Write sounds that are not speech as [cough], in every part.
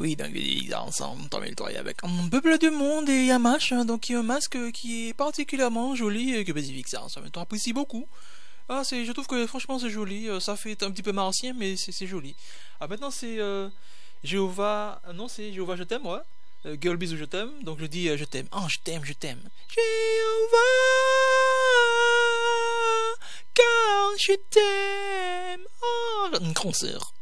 Oui, donc ensemble, on travaille avec un peuple du monde et Yamash, hein, donc il y a un masque qui est particulièrement joli et que Basic ça, en même temps apprécie beaucoup. Ah, c'est, je trouve que franchement c'est joli, euh, ça fait un petit peu martien, mais c'est, joli. Ah, maintenant c'est euh, Jéhovah, non c'est Jéhovah je t'aime, ouais. Euh, Girl bisous je t'aime, donc je dis je t'aime. Oh, je t'aime, je t'aime. Jéhovah, car je t'aime. Oh, une concert.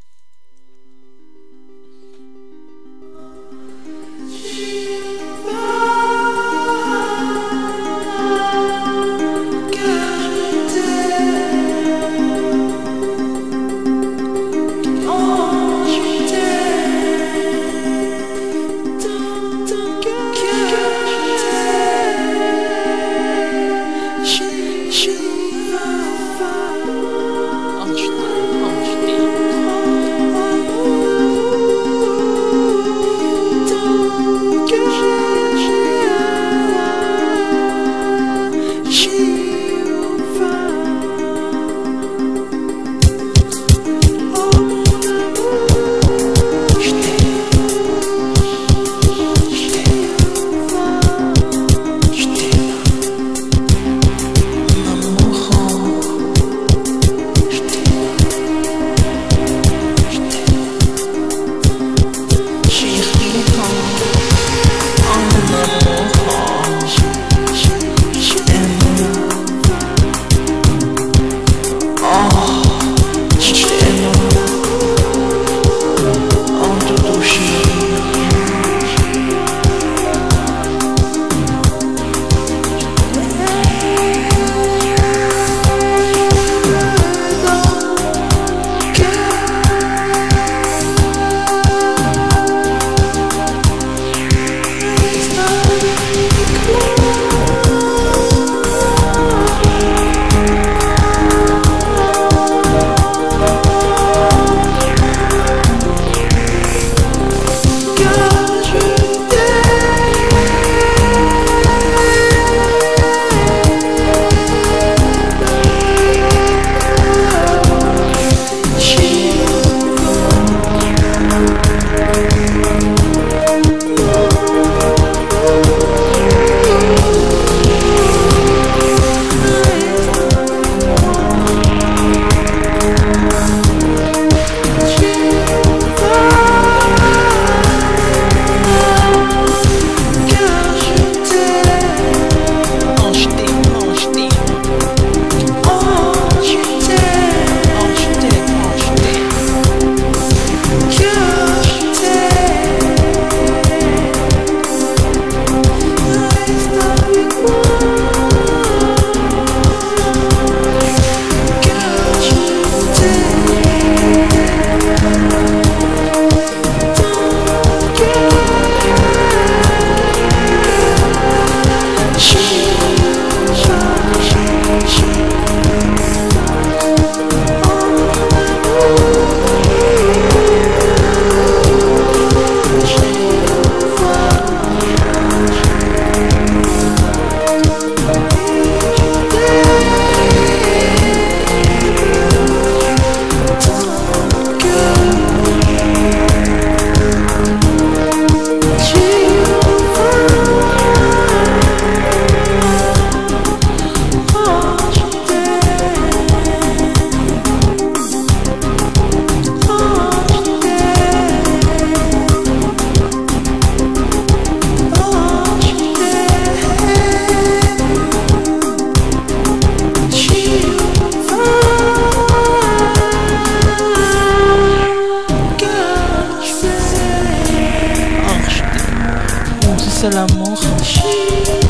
C'est la montagne.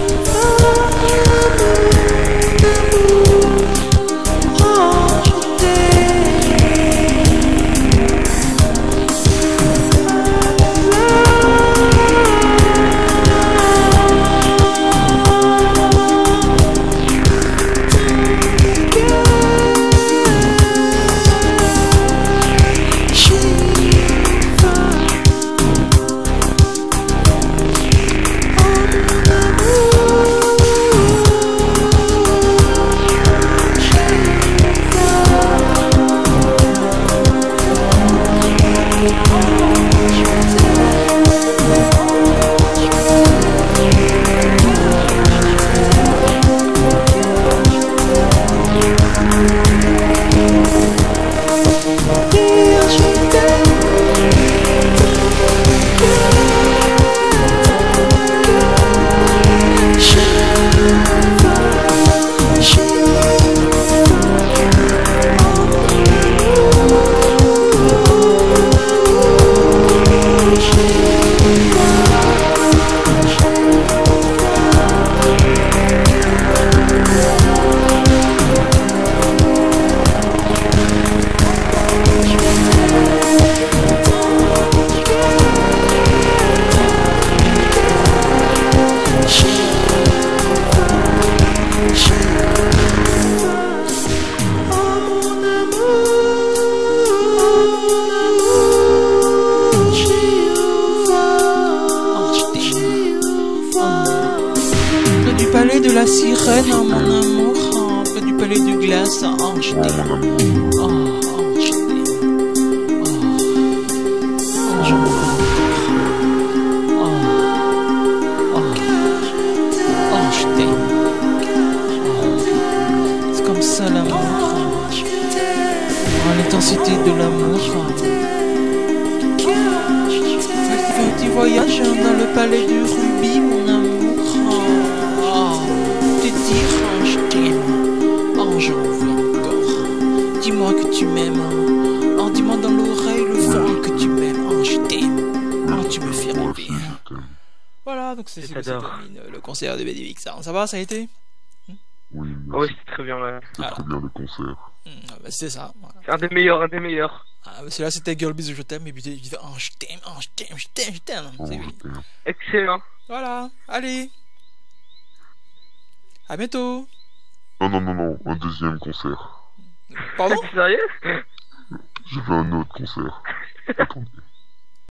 De sirène, oh, mon amour. Près du palais de glace, oh, je Oh, t'aime. mon amour. Oh, je t'aime. Oh, oh. Oh, oh, oh, je t'aime. Oh, c'est comme ça l'amour. Oh, l'intensité de l'amour. Fais un petit voyage hein, dans le palais du rubis, Voilà, donc c'est c'est euh, le concert de Bédévix. Ça, ça va, ça a été? Oui, Oh, merci. c'était très bien, ouais. C'est très bien le concert. Hum, ah bah, C'est ça. Voilà. C'est un des meilleurs, un des meilleurs. Ah, bah, Celui-là, c'était Girl Biz, je t'aime. Et puis il Oh, je t'aime, oh, je t'aime, je t'aime, je t'aime. Oh, C'est je t'aime. Excellent. Voilà, allez. À bientôt. Non, non, non, non, un deuxième concert. Pardon? [laughs] Sérieux? J'ai fait un autre concert. [laughs] Attendez.